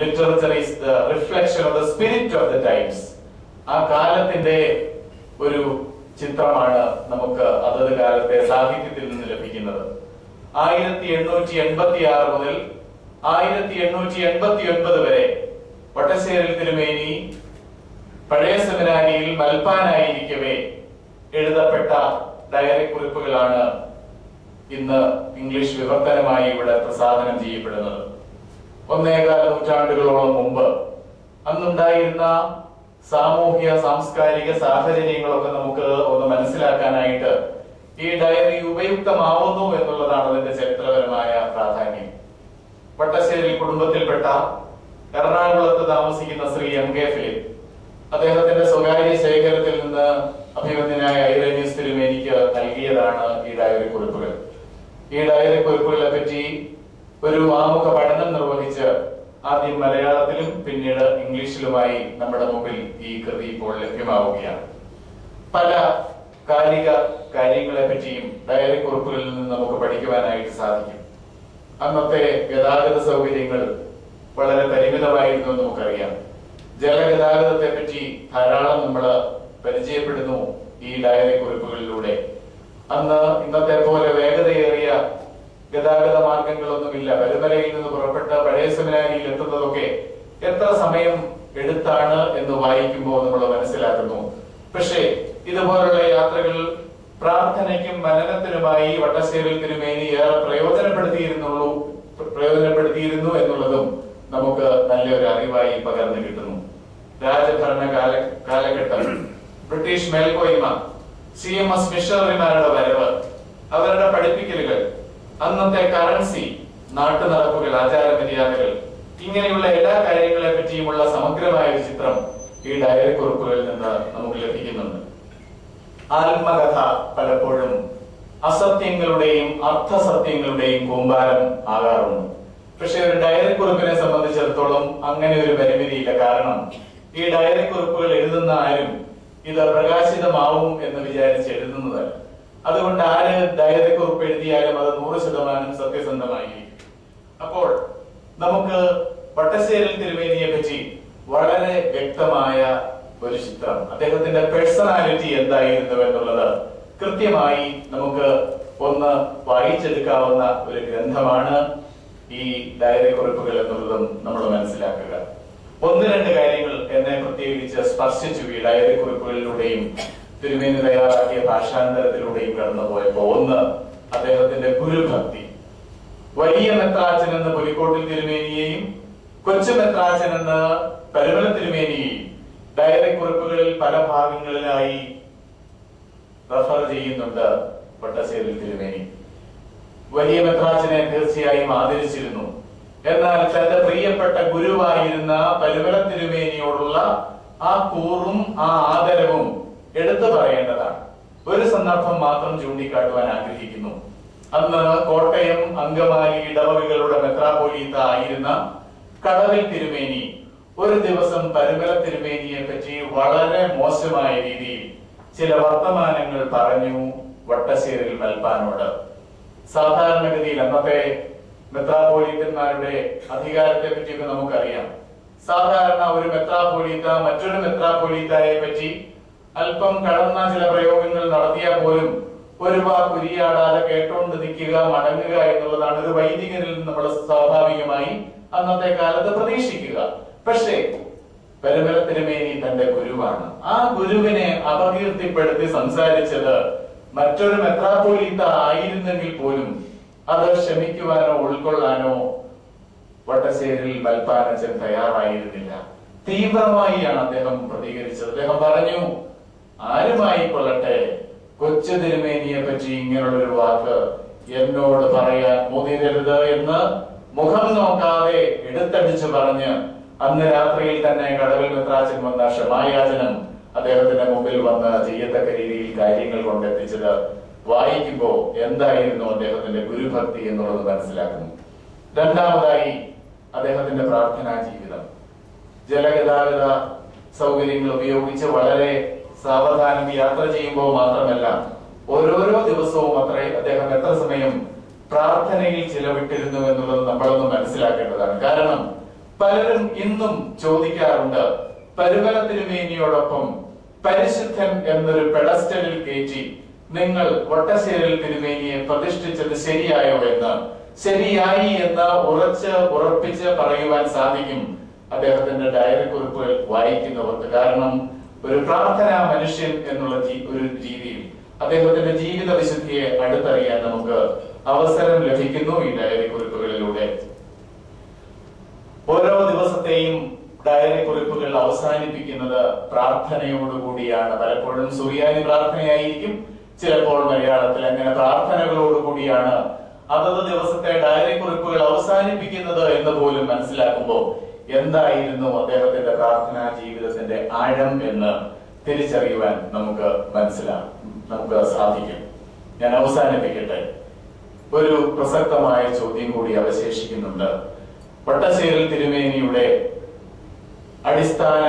Literature is the reflection of the spirit of the times ആ കാലത്തിന്റെ ഒരു ചിത്രമാണ് നമുക്ക് അതത് കാലത്തെ സാഹിത്യത്തിൽ നിന്ന് ലഭിക്കുന്നത്. ആയിരത്തി എണ്ണൂറ്റി എൺപത്തി ആറ് മുതൽ ആയിരത്തി എണ്ണൂറ്റി എൺപത്തി ഒൻപത് വരെ വട്ടശ്ശേരിൽ തിരുമേനി പഴയ സെമിനാരിയിൽ മൽപ്പാനായിരിക്കവേ എഴുതപ്പെട്ട ഡയറി കുറിപ്പുകളാണ് ഇന്ന് ഇംഗ്ലീഷ് വിവർത്തനമായി ഇവിടെ പ്രസാദനം ചെയ്യപ്പെടുന്നത്. ഒന്നേകാല നൂറ്റാണ്ടുകളോളം മുമ്പ് അന്നുണ്ടായിരുന്ന സാമൂഹ്യ സാംസ്കാരിക സാഹചര്യങ്ങളൊക്കെ നമുക്ക് ഒന്ന് മനസ്സിലാക്കാനായിട്ട് ഈ ഡയറി ഉപയുക്തമാവുന്നു എന്നുള്ളതാണ് അതിന്റെ ചരിത്രപരമായ പ്രാധാന്യം. വട്ടശ്ശേരി കുടുംബത്തിൽപ്പെട്ട എറണാകുളത്ത് താമസിക്കുന്ന ശ്രീ എം കെ ഫിലിപ്പ്. അദ്ദേഹത്തിന്റെ സ്വകാര്യ ശേഖരത്തിൽ നിന്ന് അഭിമന്യനായ ഐറേനിയസ് എനിക്ക് നൽകിയതാണ് ഈ ഡയറി കുറിപ്പുകൾ. ഈ ഡയറി കുറിപ്പുകളെ പറ്റി ഒരു ആമുഖ പഠനം നിർവഹിച്ച് ആദ്യം മലയാളത്തിലും പിന്നീട് ഇംഗ്ലീഷിലുമായി നമ്മുടെ മുമ്പിൽ ഈ കൃതി ഇപ്പോൾ ലഭ്യമാവുകയാണ്. പല കാലിക കാര്യങ്ങളെ പറ്റിയും ഡയറി കുറിപ്പുകളിൽ നിന്ന് നമുക്ക് പഠിക്കുവാനായിട്ട് സാധിക്കും. അന്നത്തെ ഗതാഗത സൗകര്യങ്ങൾ വളരെ പരിമിതമായിരുന്നു എന്ന് നമുക്കറിയാം. ജലഗതാഗതത്തെ പറ്റി ധാരാളം നമ്മൾ പരിചയപ്പെടുന്നു ഈ ഡയറി കുറിപ്പുകളിലൂടെ. അന്ന് ഇന്നത്തെ പോലെ ഗതാഗത മാർഗങ്ങളൊന്നുമില്ല. പരുമലയിൽ നിന്ന് പുറപ്പെട്ട പഴയ സെമിനാരിയിൽ എത്തുന്നതൊക്കെ എത്ര സമയം എടുത്താണ് എന്ന് വായിക്കുമ്പോൾ നമ്മൾ മനസ്സിലാക്കുന്നു. പക്ഷേ ഇതുപോലുള്ള യാത്രകൾ പ്രാർത്ഥനയ്ക്കും മനനത്തിനുമായി വട്ടശ്ശേരിൽ തിരുമേനി ഏറെ പ്രയോജനപ്പെടുത്തിയിരുന്നുള്ളൂ പ്രയോജനപ്പെടുത്തിയിരുന്നു എന്നുള്ളതും നമുക്ക് നല്ലൊരു അറിവായി പകർന്നു കിട്ടുന്നു. രാജഭരണ കാല കാലഘട്ടം. ബ്രിട്ടീഷ് മേൽക്കോയ്മ സി എം എസ് മിഷണറിമാരുടെ വരവ് അവരുടെ പഠിപ്പിക്കലുകൾ അന്നത്തെ കറൻസി നാട്ടുനടപ്പുകൾ ആചാരമര്യാദകൾ ഇങ്ങനെയുള്ള എല്ലാ കാര്യങ്ങളെ പറ്റിയുമുള്ള സമഗ്രമായ ഒരു ചിത്രം ഈ ഡയറി കുറിപ്പുകളിൽ നിന്ന് നമുക്ക് ലഭിക്കുന്നുണ്ട്. ആത്മകഥ പലപ്പോഴും അസത്യങ്ങളുടെയും അർത്ഥസത്യങ്ങളുടെയും കൂമ്പാരം ആകാറുണ്ട്. പക്ഷെ ഒരു ഡയറി കുറിപ്പിനെ സംബന്ധിച്ചിടത്തോളം അങ്ങനെ ഒരു പരിമിതിയില്ല. കാരണം ഈ ഡയറി കുറിപ്പുകൾ എഴുതുന്ന ആരും ഇത് പ്രകാശിതമാവും എന്ന് വിചാരിച്ച് എഴുതുന്നതല്ല. അതുകൊണ്ട് ആര് കുറിപ്പ് എഴുതിയാലും അത് നൂറ് ശതമാനം സത്യസന്ധമായിരിക്കും അപ്പോൾ നമുക്ക് വട്ടശ്ശേരിൽ തിരുവേദിയെ പറ്റി വളരെ വ്യക്തമായ ഒരു ചിത്രം. അദ്ദേഹത്തിന്റെ പേഴ്സണാലിറ്റി എന്തായിരുന്നു എന്നുള്ളത് കൃത്യമായി നമുക്ക് ഒന്ന് വായിച്ചെടുക്കാവുന്ന ഒരു ഗ്രന്ഥമാണ് ഈ ഡയറി കുറിപ്പുകൾ എന്നുള്ളതും നമ്മൾ മനസ്സിലാക്കുക. ഒന്ന് രണ്ട് കാര്യങ്ങൾ എന്നെ പ്രത്യേകിച്ച് സ്പർശിച്ചു ഈ ഡയറി കുറിപ്പുകളിലൂടെയും തിരുമേനി തയ്യാറാക്കിയ ഭാഷാന്തരത്തിലൂടെയും കടന്നുപോയപ്പോ ഒന്ന് അദ്ദേഹത്തിന്റെ ഗുരുഭക്തി. വലിയ മെത്രാച്ചൻ എന്ന് പുലിക്കോട്ടിൽ തിരുമേനിയെയും കൊച്ചു മെത്രാച്ചൻ എന്ന് പരുമല തിരുമേനിയെയും ഡയറി കുറിപ്പുകളിൽ പല ഭാഗങ്ങളിലായി റഫർ ചെയ്യുന്നുണ്ട് പട്ടശ്ശേരിൽ തിരുമേനി. വലിയ മെത്രാച്ചനെ തീർച്ചയായും ആദരിച്ചിരുന്നു. എന്നാൽ തന്റെ പ്രിയപ്പെട്ട ഗുരുവായിരുന്ന പരുമല തിരുമേനിയോടുള്ള ആ കൂറും ആ ആദരവും എടുത്തു പറയേണ്ടതാണ്. ഒരു സന്ദർഭം മാത്രം ചൂണ്ടിക്കാട്ടുവാൻ ആഗ്രഹിക്കുന്നു. അന്ന് കോട്ടയം അങ്കമാലി ഇടവകകളുടെ മെത്രാപോലീത്ത ആയിരുന്ന കടവിൽ തിരുമേനി ഒരു ദിവസം പരുമല തിരുമേനിയെ പറ്റി വളരെ മോശമായ രീതിയിൽ ചില വർത്തമാനങ്ങൾ പറഞ്ഞു വട്ടശ്ശേരിൽ മൽപ്പാനോട്. സാധാരണഗതിയിൽ അന്നത്തെ മെത്രാപോലീത്തന്മാരുടെ അധികാരത്തെ പറ്റിയൊക്കെ നമുക്കറിയാം. സാധാരണ ഒരു മെത്രാപോലീത്ത മറ്റൊരു മെത്രാപോലീത്തയെ പറ്റി അല്പം കടന്ന ചില പ്രയോഗങ്ങൾ നടത്തിയാൽ പോലും ഒരു വാ ഉരിയാടാതെ കേട്ടോണ്ട് നിൽക്കുക മടങ്ങുക എന്നുള്ളതാണ് ഒരു വൈദികനിൽ നമ്മൾ സ്വാഭാവികമായി അന്നത്തെ കാലത്ത് പ്രതീക്ഷിക്കുക. പക്ഷേ പരമല തന്റെ ഗുരുവാണ്. ആ ഗുരുവിനെ അപകീർത്തിപ്പെടുത്തി സംസാരിച്ചത് മറ്റൊരു മെത്രാപോലീത്ത ആയിരുന്നെങ്കിൽ പോലും അത് ക്ഷമിക്കുവാനോ ഉൾക്കൊള്ളാനോ വട്ടശ്ശേരിൽ മൽപ്പാനച്ചൻ തയ്യാറായിരുന്നില്ല. തീവ്രമായിയാണ് അദ്ദേഹം പ്രതികരിച്ചത്. അദ്ദേഹം പറഞ്ഞു ആരുമായിക്കൊള്ളട്ടെ കൊച്ചു തിരുമേനിയെ പറ്റി ഇങ്ങനെയുള്ളൊരു വാക്ക് എന്നോട് പറയാൻ മുതിരരുത് എന്ന് മുഖം നോക്കാതെ എടുത്തടിച്ചു പറഞ്ഞ് അന്ന് രാത്രിയിൽ തന്നെ കടവിൽ മെത്രാച്ചൻ വന്ന ക്ഷമായാചനം അദ്ദേഹത്തിന്റെ മുമ്പിൽ വന്ന് ചെയ്യത്തക്ക രീതിയിൽ കാര്യങ്ങൾ കൊണ്ടെത്തിച്ചത് വായിക്കുമ്പോ എന്തായിരുന്നു അദ്ദേഹത്തിന്റെ ഗുരുഭക്തി എന്നുള്ളത് മനസ്സിലാക്കുന്നു. രണ്ടാമതായി അദ്ദേഹത്തിന്റെ പ്രാർത്ഥനാ ജീവിതം. ജലഗതാഗത സൗകര്യങ്ങൾ ഉപയോഗിച്ച് വളരെ സാവധാനം യാത്ര ചെയ്യുമ്പോൾ മാത്രമല്ല ഓരോരോ ദിവസവും അത്രേ അദ്ദേഹം എത്ര സമയം പ്രാർത്ഥനയിൽ ചിലവിട്ടിരുന്നു എന്നുള്ളത് നമ്മളൊന്ന് മനസ്സിലാക്കേണ്ടതാണ്. കാരണം പലരും ഇന്നും ചോദിക്കാറുണ്ട് പരുമല തിരുമേനിയോടൊപ്പം പരിശുദ്ധൻ എന്നൊരു പെഡസ്റ്റലിൽ കയറ്റി നിങ്ങൾ വട്ടശ്ശേരിൽ തിരുമേനിയെ പ്രതിഷ്ഠിച്ചത് ശരിയായോ എന്ന് ശരിയായി എന്ന് ഉറച്ച് ഉറപ്പിച്ച് പറയുവാൻ സാധിക്കും. അദ്ദേഹത്തിന്റെ ഡയറി കുറിപ്പുകൾ വായിക്കുന്നവർക്ക്. കാരണം ഒരു പ്രാർത്ഥനാ മനുഷ്യൻ എന്നുള്ള ഒരു രീതിയിൽ അദ്ദേഹത്തിന്റെ ജീവിത വിശുദ്ധിയെ അടുത്തറിയാൻ നമുക്ക് അവസരം ലഭിക്കുന്നു ഈ ഡയറി കുറിപ്പുകളിലൂടെ. ഓരോ ദിവസത്തെയും ഡയറി കുറിപ്പുകൾ അവസാനിപ്പിക്കുന്നത് പ്രാർത്ഥനയോടുകൂടിയാണ് പലപ്പോഴും സുറിയാനി പ്രാർത്ഥനയായിരിക്കും ചിലപ്പോൾ മലയാളത്തിൽ അങ്ങനെ പ്രാർത്ഥനകളോടുകൂടിയാണ് അതത് ദിവസത്തെ ഡയറി കുറിപ്പുകൾ അവസാനിപ്പിക്കുന്നത് എന്ന് പോലും മനസ്സിലാക്കുമ്പോൾ എന്തായിരുന്നു അദ്ദേഹത്തിന്റെ പ്രാർത്ഥനാ ജീവിതത്തിന്റെ ആഴം എന്ന് തിരിച്ചറിയുവാൻ നമുക്ക് മനസ്സിലാകും നമുക്ക് സാധിക്കും. ഞാൻ അവസാനിപ്പിക്കട്ടെ. ഒരു പ്രസക്തമായ ചോദ്യം കൂടി അവശേഷിക്കുന്നുണ്ട്. വട്ടശ്ശേരിൽ തിരുമേനിയുടെ അടിസ്ഥാന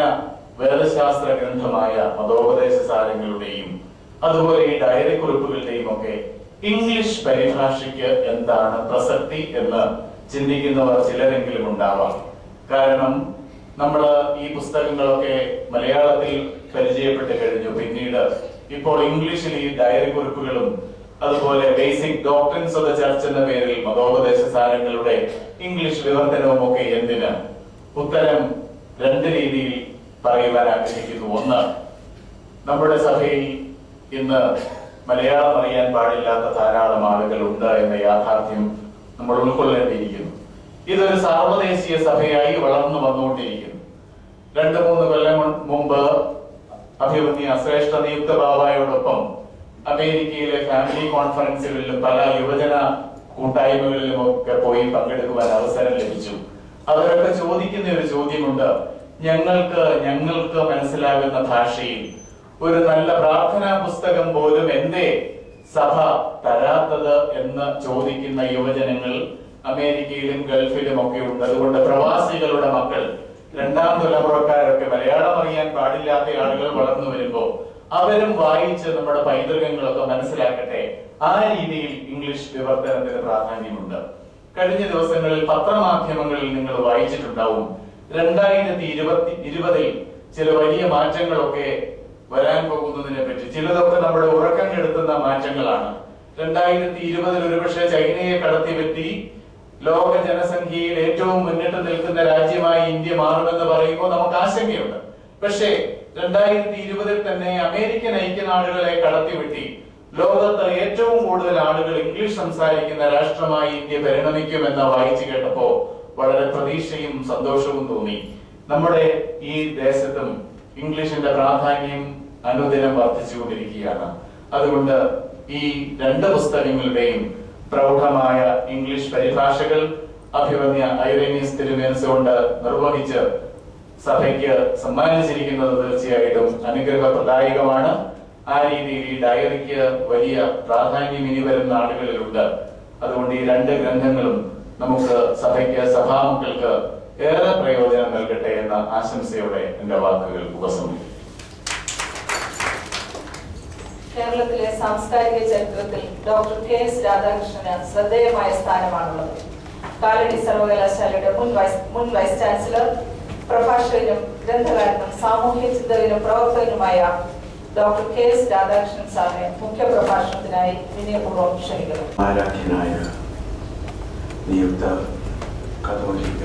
വേദശാസ്ത്ര ഗ്രന്ഥമായ മതോപദേശ സാരങ്ങളുടെയും അതുപോലെ ഈ ഡയറി കുറിപ്പുകളുടെയും ഒക്കെ ഇംഗ്ലീഷ് പരിഭാഷയ്ക്ക് എന്താണ് പ്രസക്തി എന്ന് ചിന്തിക്കുന്നവർ ചിലരെങ്കിലും ഉണ്ടാവാം. കാരണം നമ്മൾ ഈ പുസ്തകങ്ങളൊക്കെ മലയാളത്തിൽ പരിചയപ്പെട്ട് കഴിഞ്ഞു. പിന്നീട് ഇപ്പോൾ ഇംഗ്ലീഷിൽ ഈ ഡയറി കുറിപ്പുകളും അതുപോലെ basic doctrines of the church എന്ന പേരിൽ മതോപദേശ സാരങ്ങളുടെ ഇംഗ്ലീഷ് വിവർത്തനവും ഒക്കെ എന്തിന് ഉത്തരം രണ്ട് രീതിയിൽ പറയുവാൻ ആഗ്രഹിക്കുന്നു. ഒന്ന് നമ്മുടെ സഭയിൽ ഇന്ന് മലയാളം അറിയാൻ പാടില്ലാത്ത ധാരാളം ആളുകൾ ഉണ്ട് എന്ന യാഥാർത്ഥ്യം നമ്മൾ ഉൾക്കൊള്ളേണ്ടിയിരിക്കുന്നു. ഇതൊരു സർവദേശീയ സഭയായി വളർന്നു വന്നുകൊണ്ടിരിക്കുന്നു. രണ്ടു മൂന്ന് കൊല്ലം മുമ്പ് അഭിവന്യ ശ്രേഷ്ഠ നിയുക്ത ബാബായോടൊപ്പം അമേരിക്കയിലെ ഫാമിലി കോൺഫറൻസുകളിലും പല യുവജന കൂട്ടായ്മകളിലും ഒക്കെ പോയി പങ്കെടുക്കുവാൻ അവസരം ലഭിച്ചു. അവരൊക്കെ ചോദിക്കുന്ന ഒരു ചോദ്യമുണ്ട് ഞങ്ങൾക്ക് ഞങ്ങൾക്ക് മനസ്സിലാകുന്ന ഭാഷയിൽ ഒരു നല്ല പ്രാർത്ഥനാ പുസ്തകം പോലും എന്തേ സഭ തരാത്തത്? എന്ന് ചോദിക്കുന്ന യുവജനങ്ങൾ അമേരിക്കയിലും ഗൾഫിലും ഒക്കെ ഉണ്ട്. അതുകൊണ്ട് പ്രവാസികളുടെ മക്കൾ രണ്ടാം തലമുറക്കാരൊക്കെ മലയാളം അറിയാൻ പാടില്ലാത്ത ആളുകൾ വളർന്നു വരുമ്പോ അവരും വായിച്ച് നമ്മുടെ പൈതൃകങ്ങളൊക്കെ മനസ്സിലാക്കട്ടെ. ആ രീതിയിൽ ഇംഗ്ലീഷ് വിവർത്തനത്തിന് പ്രാധാന്യമുണ്ട്. കഴിഞ്ഞ ദിവസങ്ങളിൽ പത്രമാധ്യമങ്ങളിൽ നിങ്ങൾ വായിച്ചിട്ടുണ്ടാവും. രണ്ടായിരത്തി ഇരുപത്തി ഇരുപതിൽ ചില വലിയ മാറ്റങ്ങളൊക്കെ വരാൻ പോകുന്നതിനെ പറ്റി. ചിലതൊക്കെ നമ്മുടെ ഉറക്കം കെടുത്തുന്ന മാറ്റങ്ങളാണ്. രണ്ടായിരത്തി ഇരുപതിൽ ഒരുപക്ഷെ ചൈനയെ കടത്തിവെറ്റി ലോക ജനസംഖ്യയിൽ ഏറ്റവും മുന്നിട്ട് നിൽക്കുന്ന രാജ്യമായി ഇന്ത്യ മാറുമെന്ന് പറയുമ്പോൾ നമുക്ക് ആശങ്കയുണ്ട്. പക്ഷേ രണ്ടായിരത്തി ഇരുപതിൽ തന്നെ അമേരിക്കൻ ഐക്യനാടുകളെ കടത്തിവെട്ടി. ലോകത്ത് ഏറ്റവും കൂടുതൽ ആളുകൾ ഇംഗ്ലീഷ് സംസാരിക്കുന്ന രാഷ്ട്രമായി ഇന്ത്യ പരിണമിക്കുമെന്ന് വായിച്ചു കേട്ടപ്പോ വളരെ പ്രതീക്ഷയും സന്തോഷവും തോന്നി. നമ്മുടെ ഈ ദേശത്തും ഇംഗ്ലീഷിന്റെ പ്രാധാന്യം അനുദിനം വർദ്ധിച്ചുകൊണ്ടിരിക്കുകയാണ്. അതുകൊണ്ട് ഈ രണ്ട് പുസ്തകങ്ങളുടെയും പ്രൗഢമായ ഇംഗ്ലീഷ് പരിഭാഷകൾ അഭിമന്യ ഐറേനിയസ് തിരുമേനസ് കൊണ്ട് നിർവഹിച്ച് സഭയ്ക്ക് സമ്മാനിച്ചിരിക്കുന്നത് തീർച്ചയായിട്ടും അനുഗ്രഹപ്രദായകമാണ്. ആ രീതിയിൽ ഈ ഡയറിക്ക് വലിയ പ്രാധാന്യം ഇനി വരുന്ന ആളുകളിലുണ്ട് അതുകൊണ്ട് ഈ രണ്ട് ഗ്രന്ഥങ്ങളും നമുക്ക് സഭയ്ക്ക് സഭാമക്കൾക്ക് ഏറെ പ്രയോജനം നൽകട്ടെ എന്ന ആശംസയോടെ എന്റെ വാക്കുകൾ ഉപസംഹരിക്കും കേരളത്തിലെ സാംസ്കാരിക ചരിത്രത്തിൽ ഡോക്ടർ കെ എസ് രാധാകൃഷ്ണന് ശ്രദ്ധേയമായ സ്ഥാനമാണുള്ളത്. കാലടി സർവകലാശാലയുടെ മുൻ വൈസ് മുൻ വൈസ് ചാൻസലർ പ്രഭാഷകനും ഗ്രന്ഥകാരനും സാമൂഹ്യ ചിന്തകനും പ്രവർത്തകനുമായ ഡോക്ടർ കെ എസ് രാധാകൃഷ്ണൻ സാറിനെ മുഖ്യപ്രഭാഷണത്തിനായി വിനയപൂർവം ക്ഷണിക്കുന്നു. നിയുക്ത കത്തോലിക്ക